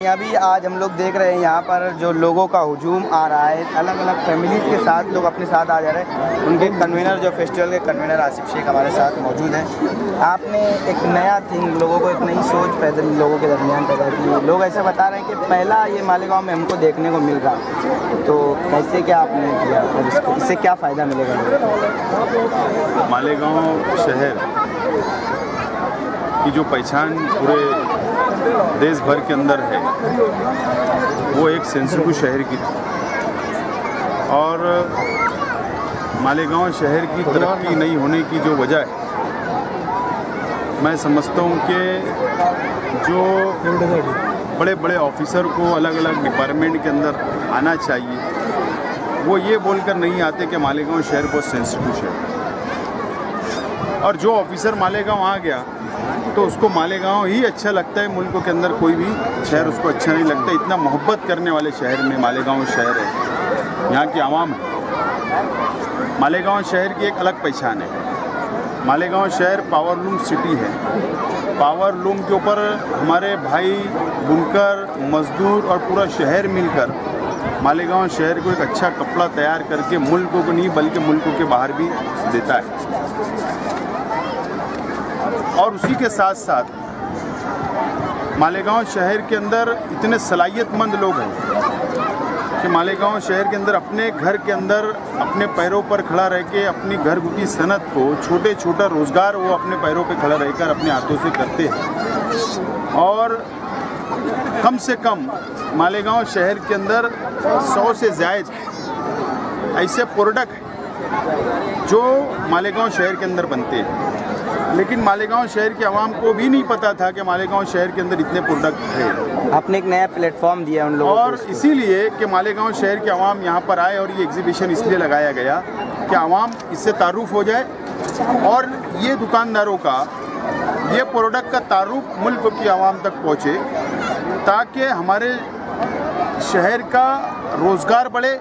अभी आज हम लोग देख रहे हैं यहाँ पर जो लोगों का हुजूम आ रहा है अलग अलग फैमिली के साथ लोग अपने साथ आ जा रहे हैं। उनके कन्वीनर जो फेस्टिवल के कन्वीनर आसिफ शेख हमारे साथ मौजूद हैं। आपने एक नया थिंग लोगों को एक नई सोच पैदा लोगों के दरमियान पैदा की लोग ऐसे बता रहे हैं कि पहला ये मालेगांव में हमको देखने को मिल रहा तो कैसे क्या आपने किया? इससे क्या फ़ायदा मिलेगा मालेगाँव शहर की जो पहचान पूरे देश भर के अंदर है। वो एक सेंसिटिव शहर की थी। और मालेगांव शहर की तरक्की नहीं होने की जो वजह है, मैं समझता हूँ कि जो बड़े बड़े ऑफिसर को अलग अलग डिपार्टमेंट के अंदर आना चाहिए, वो ये बोलकर नहीं आते कि मालेगांव शहर बहुत सेंसिटिव शहर और जो ऑफिसर मालेगांव आ गया तो उसको मालेगांव ही अच्छा लगता है, मुल्क के अंदर कोई भी शहर उसको अच्छा नहीं लगता। इतना मोहब्बत करने वाले शहर में मालेगांव शहर है। यहाँ की आवाम है। मालेगांव शहर की एक अलग पहचान है। मालेगांव शहर पावर लूम सिटी है। पावर लूम के ऊपर हमारे भाई बुनकर, मजदूर और पूरा शहर मिलकर मालेगांव शहर को एक अच्छा कपड़ा तैयार करके मुल्कों को नहीं, बल्कि मुल्कों के बाहर भी देता है। और उसी के साथ साथ मालेगांव शहर के अंदर इतने सलाहियतमंद लोग हैं कि मालेगांव शहर के अंदर अपने घर के अंदर अपने पैरों पर खड़ा रह के अपनी घर गुटी सनत को छोटे छोटा रोज़गार वो अपने पैरों पर खड़ा रहकर अपने हाथों से करते हैं। और कम से कम मालेगांव शहर के अंदर सौ से जायद ऐसे प्रोडक्ट जो मालेगांव शहर के अंदर बनते हैं। लेकिन मालेगांव शहर के आवाम को भी नहीं पता था कि मालेगांव शहर के अंदर इतने प्रोडक्ट है आपने एक नया प्लेटफॉर्म दिया उन लोगों और इसीलिए कि मालेगांव शहर के आवाम यहाँ पर आए और ये एग्जीबिशन इसलिए लगाया गया कि आवाम इससे तारुफ हो जाए। और ये दुकानदारों का ये प्रोडक्ट का तारुफ मुल्क की आवाम तक पहुँचे ताकि हमारे शहर का रोज़गार बढ़े।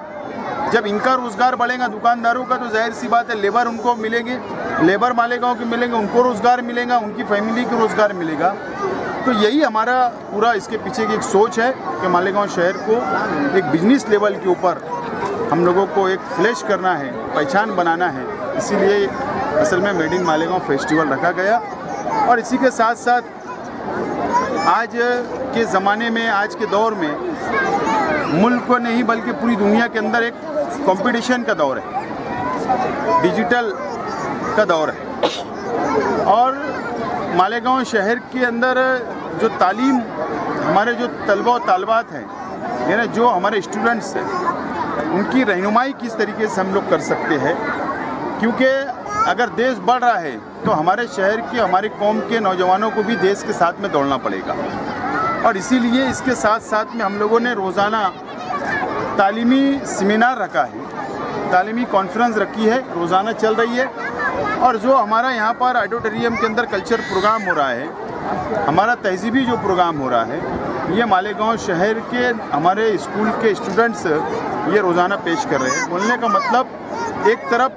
जब इनका रोज़गार बढ़ेगा दुकानदारों का तो ज़ाहिर सी बात है लेबर उनको मिलेंगे। लेबर मालेगांव के मिलेंगे, उनको रोज़गार मिलेगा, उनकी फैमिली को रोज़गार मिलेगा। तो यही हमारा पूरा इसके पीछे की एक सोच है कि मालेगांव शहर को एक बिज़नेस लेवल के ऊपर हम लोगों को एक फ्लैश करना है, पहचान बनाना है। इसीलिए असल में मेड इन मालेगांव फेस्टिवल रखा गया। और इसी के साथ साथ आज के ज़माने में, आज के दौर में मुल्क को नहीं, बल्कि पूरी दुनिया के अंदर एक कंपटीशन का दौर है। डिजिटल का दौर है। और मालेगांव शहर के अंदर जो तालीम, हमारे जो तलबा और तालबात हैं, यानी जो हमारे स्टूडेंट्स हैं, उनकी रहनुमाई किस तरीके से हम लोग कर सकते हैं? क्योंकि अगर देश बढ़ रहा है तो हमारे शहर के, हमारे कौम के नौजवानों को भी देश के साथ में दौड़ना पड़ेगा। और इसीलिए इसके साथ साथ में हम लोगों ने रोज़ाना तालीमी सेमिनार रखा है। तालीमी कॉन्फ्रेंस रखी है। रोज़ाना चल रही है। और जो हमारा यहाँ पर ऑडिटोरियम के अंदर कल्चर प्रोग्राम हो रहा है हमारा तहजीबी जो प्रोग्राम हो रहा है ये मालेगांव शहर के हमारे स्कूल के स्टूडेंट्स ये रोज़ाना पेश कर रहे हैं। बोलने का मतलब एक तरफ़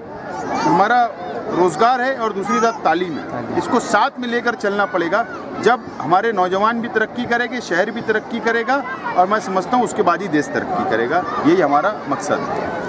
हमारा रोज़गार है और दूसरी तरफ़ तालीम है। इसको साथ में लेकर चलना पड़ेगा। जब हमारे नौजवान भी तरक्की करेंगे शहर भी तरक्की करेगा और मैं समझता हूँ उसके बाद ही देश तरक्की करेगा। यही हमारा मकसद है।